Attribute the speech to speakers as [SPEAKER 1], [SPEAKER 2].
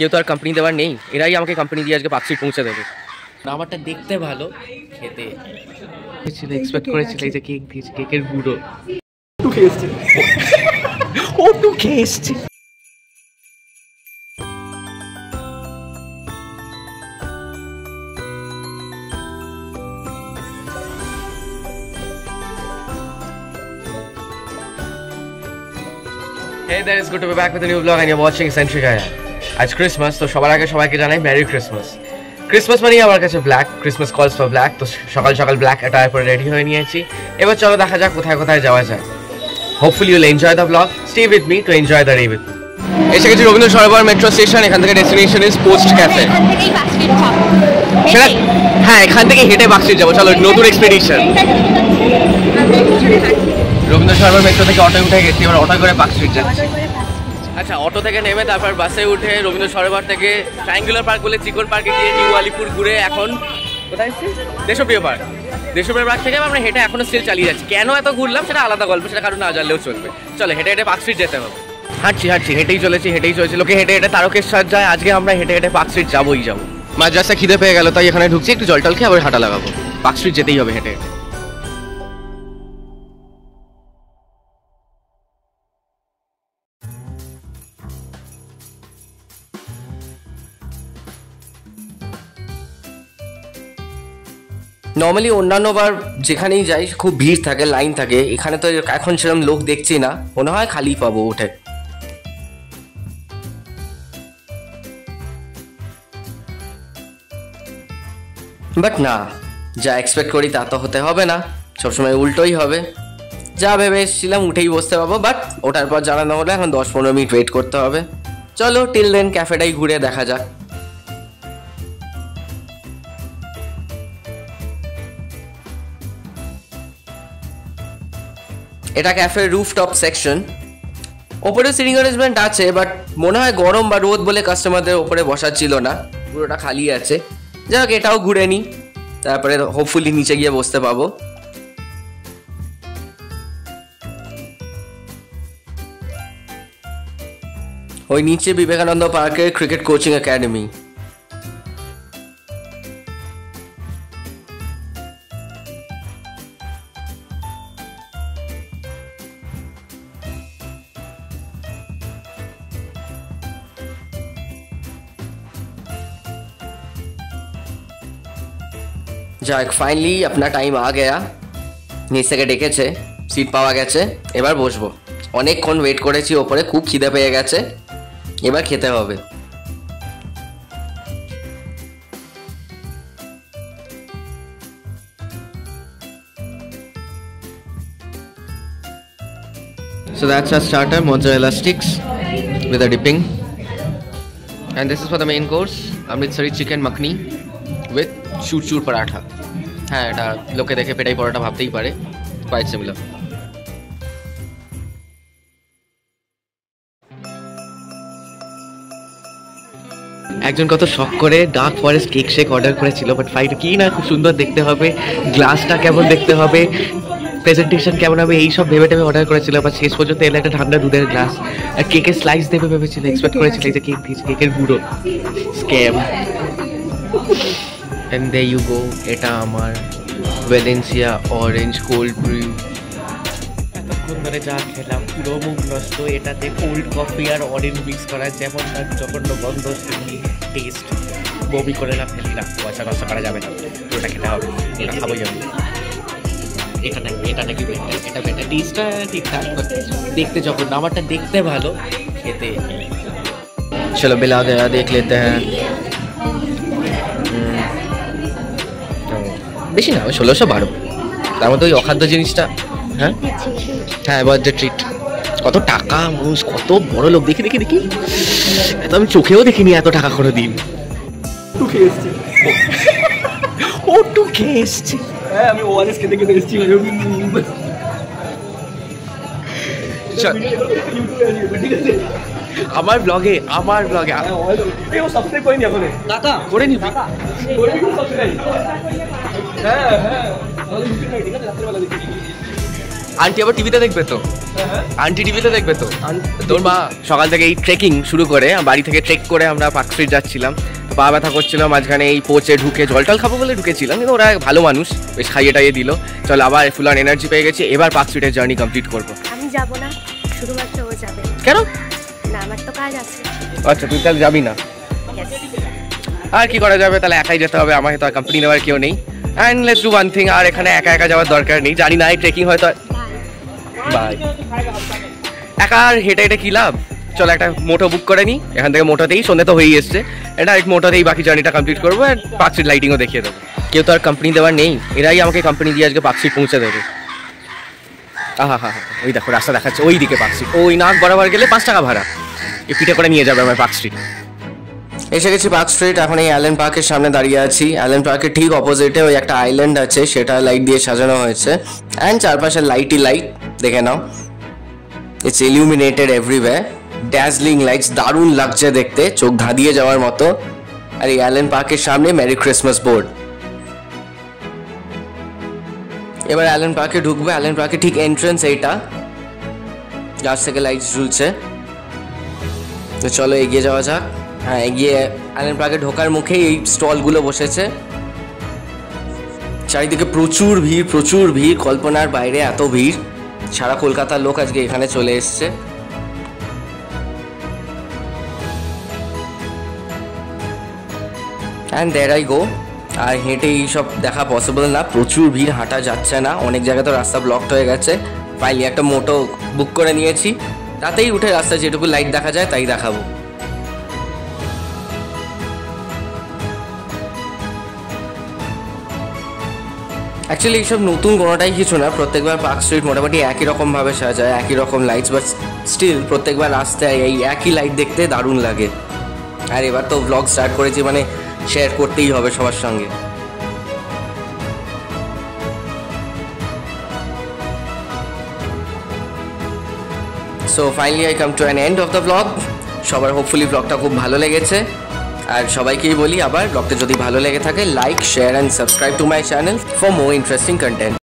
[SPEAKER 1] কেউ তো আর কোম্পানি দেওয়ার নেই। এরাই আমাকে কোম্পানি দিয়ে আজকে পার্কস্ট্রিট পৌঁছে দেবে। আমারটা দেখতে ভালো খেতে। ছিল এক্সপেক্ট করেছিল এই যে কেক দিয়েছে কেকের গুঁড়ো। ও টু খেয়ে এসছে। Hey there, it's good to be back with a new vlog and you're watching Centric Aya. আজ ক্রিসমাস তো সবার আগে সবাইকে জানাই মেরি ক্রিসমাস ক্রিসমাস মানেই আমার কাছে black Christmas calls for black তো সকাল সকাল ব্ল্যাক অ্যাটায়ার পরে রেডি হয়ে নিয়েছি। এবার চলো দেখা যাক কোথায় কোথায় যাওয়া যায়। Hopefully you'll enjoy the blog stay with me to enjoy the day with এসে গেছি রবীন্দ্র সরোবর মেট্রো স্টেশন এখান থেকে ডেস্টিনেশন ইজ পোস্ট ক্যাফে সেটা হ্যাঁ এখান থেকে হেঁটে বাক্সিট যাব। চলো নতুন এক্সপেডিশন রবীন্দ্র সরোবর মেট্রো থেকে অটো উঠে গেছি এবার অটো করে স্ট্রিট যাচ্ছি। আচ্ছা অটো থেকে নেমে তারপর বাসে উঠে রবীন্দ্র সরোবর থেকে ট্রায়াঙ্গুলার পার্ক বলে চিকন পার্কে গিয়ে নিউ আলিপুর ঘুরে এখন কোথায় দেশপ্রিয় পার্ক। দেশপ্রিয় পার্ক থেকে আমরা হেঁটে এখনও স্টিল চালিয়ে যাচ্ছি। কেন এত ঘুরলাম সেটা আলাদা গল্প, সেটা কারণ না জানলেও চলবে। চলো, হেঁটে হেঁটে পার্ক স্ট্রিট যেতে হবে। হাঁটছি হাঁটছি, হেঁটেই চলেছি হেঁটেই চলেছি। লোকে হেঁটে হেঁটে তারকেশ্বর যায় আজকে আমরা হেঁটে হেঁটে পার্ক স্ট্রিট যাবোই যাব। মাঝ রাস্তা খিদে পেয়ে গেল, তাই এখানে ঢুকছি, একটু জল টল খেয়ে আবার হাঁটা লাগাবো। পার্ক স্ট্রিট যেতেই হবে হেঁটে হেঁটে। নর্মালি অন্যান্য বার যেখানেই যাই, খুব ভিড় থাকে লাইন থাকে, এখানে তো এখন সেরকম লোক দেখছি না। মনে হয় খালি পাবো উঠে। বাট না, যা এক্সপেক্ট করি তা তো হতে হবে না। সবসময় উল্টোই হবে। যা ভেবে এসেছিলাম উঠেই বসতে পাবো বাট ওঠার পর জানানো হলো, এখন দশ পনেরো মিনিট ওয়েট করতে হবে। চলো টিল দেন ক্যাফেটাই ঘুরে দেখা যাক। এটা ক্যাফের রুফটপ সেকশন ওপরে সিটিং অ্যারেঞ্জমেন্ট আছে বাট মনে হয় গরম বা রোদ বলে কাস্টমারদের ওপরে বসার ছিল না। পুরোটা খালি আছে। যাই হোক, এটাও ঘুরে নিই তারপরে হোপফুলি নিচে গিয়ে বসতে পাবো। ওই নিচে বিবেকানন্দ পার্কের ক্রিকেট কোচিং একাডেমি যাক ফাইনালি আপনার টাইম আ গেয়া নিচ থেকে ডেকেছে সিট পাওয়া গেছে এবার বসবো অনেকক্ষণ ওয়েট করেছি ওপরে খুব খিদে পেয়ে গেছে এবার খেতে হবে So that's our starter, mozzarella sticks with a dipping. And this is for the main course, Amritsari chicken makhni with চুর চুর পরাঠা হ্যাঁ এটা লোকে দেখে পেটাই পরোটা ভাবতেই পারে। কোয়াইট সিমিলার একজন কত শখ করে dark forest cake shake order করেছিল বাট ফাইট কি না খুব সুন্দর দেখতে হবে গ্লাসটা কেমন দেখতে হবে প্রেজেন্টেশন কেমন হবে, এই সব ভেবে টেবে অর্ডার করেছিল বা শেষ পর্যন্ত এলে একটা ঠান্ডা দুধের গ্লাস আর কেকের স্লাইস দেবে ভেবেছিল এক্সপেক্ট করেছিল যে কেক দিয়েছে কেকের গুঁড়ো। Scam and they you go এটা আমার ভ্যালেন্সিয়া অরেঞ্জ কোল্ড ব্রিউ এতক্ষণ ধরে যা খেলাম পুরো মুখ নষ্ট এটাতে কোল্ড কফি আর অরেঞ্জ মিক্স করা যেমন তার জঘন্য গন্ধ সেমনি টেস্ট বমি করে না ফেলি না পয়সা নষ্ট করা যাবে না পুরোটা খেতে হবে এটা খাবো যাবে এটা নাকি এটা নাকি বেটার এটা বেটার টেস্টটা ঠিকঠাক দেখতে যখন আমারটা দেখতে ভালো খেতে চলো बिला गया देख लेते हैं বেশি না ষোলোশো বারো। তার মধ্যে ওই অখাদ্য জিনিসটা হ্যাঁ? হ্যাঁ বার্থডে ট্রিট কত টাকা মানুষ কত বড় লোক। দেখি দেখি দেখি। এত আমি চোখেও দেখিনি এত টাকা করে দিন।
[SPEAKER 2] টু খেয়ে এসছি।
[SPEAKER 1] ও টু খেয়ে এসছি।
[SPEAKER 2] হ্যাঁ আমি ওআরএস খেতে খেতে এসছি।
[SPEAKER 1] আমার ব্লগে আমার ব্লগে
[SPEAKER 2] সাবস্ক্রাইব করিনি এখন। কাকা
[SPEAKER 1] করে নিবি।
[SPEAKER 2] করবি কি সাবস্ক্রাইব হ্যাঁ হ্যাঁ
[SPEAKER 1] আন্টি আবার টিভিতে দেখবে তো?
[SPEAKER 2] হ্যাঁ
[SPEAKER 1] আন্টি টিভিতে দেখবে তো? তোর মা? সকাল থেকে এই ট্রেকিং শুরু করে বাড়ি থেকে ট্রেক করে আমরা পার্ক স্ট্রিট যাচ্ছিলাম। পা ব্যথা করছিল মাঝখানে এই পোচে ঢুকে জল টল খাব বলে ঢুকেছিলাম কিন্তু ওরা ভালো মানুষ বেশ খাইয়ে টাইয়ে দিল। চল আবার ফুল অন এনার্জি পেয়ে গেছি এবার পার্ক স্ট্রিটের জার্নি কমপ্লিট করব।
[SPEAKER 3] আমি যাব না শুধুমাত্র ও যাবে।
[SPEAKER 1] কেন?
[SPEAKER 3] না আমার তো কাজ আছে।
[SPEAKER 1] আচ্ছা তুই তাহলে যাবি না? আর কি করা যাবে তাহলে একাই যেতে হবে আমাকে তো আর কোম্পানি নেওয়ার কেউ নেই। And let's do one thing আর এখানে একা একা যাওয়ার দরকার নেই। জানি না, এই ট্রেকিং হয়তো. বাই একা আর হেঁটে হেঁটে কি লাভ? চলো একটা মোটো বুক করে নিই এখান থেকে মোটোতেই সন্ধ্যে তো হয়েই এসছে। এটা এক মোটোতেই বাকি জার্নিটা কমপ্লিট করব আর পার্ক স্ট্রিট লাইটিংও দেখিয়ে দেবো। কেউ তো আর কোম্পানি দেওয়ার নেই। এরাই আমাকে কোম্পানি দিয়ে আজকে পার্ক স্ট্রিট পৌঁছে দেবে। আহা, হা হা ওই দেখো, রাস্তা দেখাচ্ছে। ওই দিকে পার্ক স্ট্রিট ওই নাক বরাবর গেলে পাঁচ টাকা ভাড়া। এ পিঠে করে নিয়ে যাবে আমার পার্ক স্ট্রিট এসে গেছি পার্ক স্ট্রিট এখন এই অ্যালেন পার্কের সামনে দাঁড়িয়ে আছি। অ্যালেন পার্কের ঠিক অপোজিটে ওই একটা আইল্যান্ড আছে, সেটা লাইট দিয়ে সাজানো হয়েছে। অ্যান্ড চারপাশে লাইটই লাইট দেখে নাও। It's illuminated everywhere dazzling lights দারুণ লাগছে দেখতে, চোখ ধাঁধিয়ে যাওয়ার মতো। আর এই অ্যালেন পার্কের সামনে মেরি ক্রিসমাস বোর্ড এবার অ্যালেন পার্কে ঢুকবে। অ্যালেন পার্কে ঠিক এন্ট্রেন্স এইটা। গাছ থেকে লাইট ঝুলছে। তো চলো এগিয়ে যাওয়া যাক। হ্যাঁ এগিয়ে অ্যালেন পার্কে ঢোকার মুখেই এই স্টলগুলো বসেছে। চারিদিকে প্রচুর ভিড় প্রচুর ভিড়, কল্পনার বাইরে এত ভিড়। সারা কলকাতার লোক আজকে এখানে চলে এসছে। অ্যান্ড দেয়ার আই গো আর হেঁটে এইসব দেখা পসিবল না। প্রচুর ভিড়, হাঁটা যাচ্ছে না। অনেক জায়গায় তো রাস্তা ব্লকড হয়ে গেছে। ফাইলি একটা মোটো বুক করে নিয়েছি। তাতেই উঠে রাস্তায় যেটুকু লাইট দেখা যায়, তাই দেখাবো। অ্যাকচুয়ালি এইসব নতুন কোনোটাই কিছু না। প্রত্যেকবার পার্ক স্ট্রিট মোটামুটি একই রকমভাবে সাজায়, একই রকম লাইটস বাট স্টিল প্রত্যেকবার রাস্তায় এই একই লাইট দেখতে দারুণ লাগে। আর এবার তো ব্লগ স্টার্ট করেছি মানে শেয়ার করতেই হবে সবার সঙ্গে। So finally I come to an end of the blog সবার হোপফুলি ব্লগটা খুব ভালো লেগেছে। আর সবাইকেই বলি আবার ব্লগটা যদি ভালো লেগে থাকে like share and subscribe to my channel for more interesting content